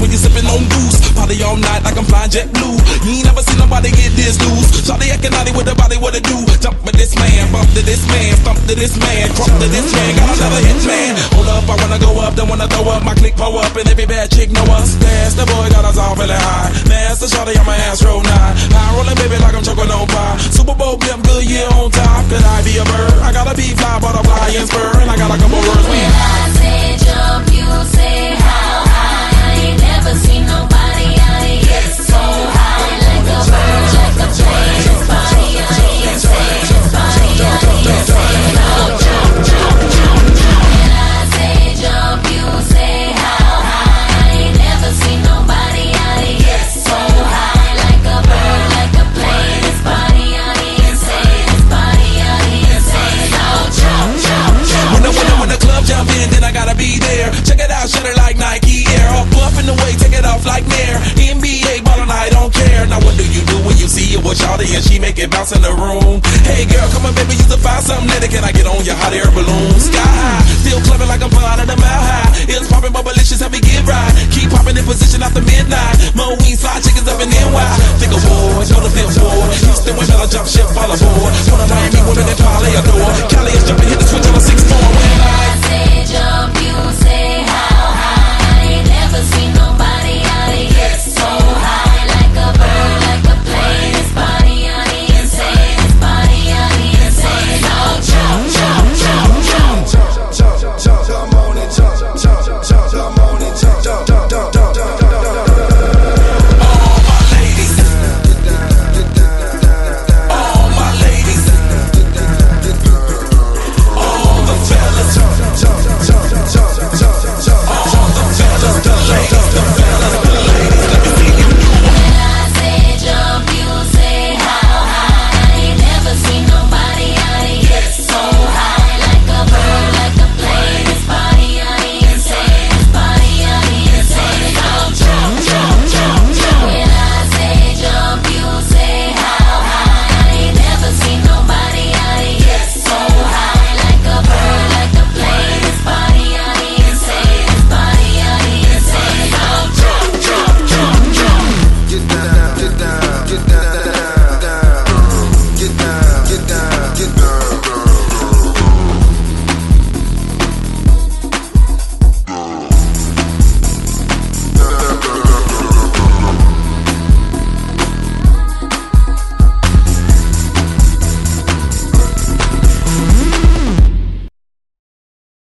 when you sipping on goose. Party all night like I'm flying JetBlue. You ain't never seen nobody get this loose. Shawty acting naughty with the body, what it do? Jump with this man, bump to this man, stomp to this man, crunk to this man. Got another hit man. Hold up, I wanna go up, then wanna throw up. My click pull up, and every bad chick know us. That's the boy got us all feeling high. Master Shawty on my ass roll nine. High rolling baby like I'm choking on pie. Super Bowl blimp, Goodyear on top. Could I be a bird? I gotta be fly, butterfly and spur, shut it like Nike Air. All in the way, take it off like Nair. NBA ballin', I don't care. Now what do you do when you see it with Shawty and she make it bounce in the room? Hey girl, come on baby, you can find something later. Can I get on your hot air balloon? Sky high, still clubbing like I'm flying at a mile high. It's popping,